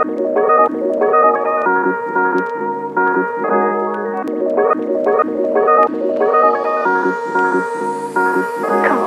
Come on.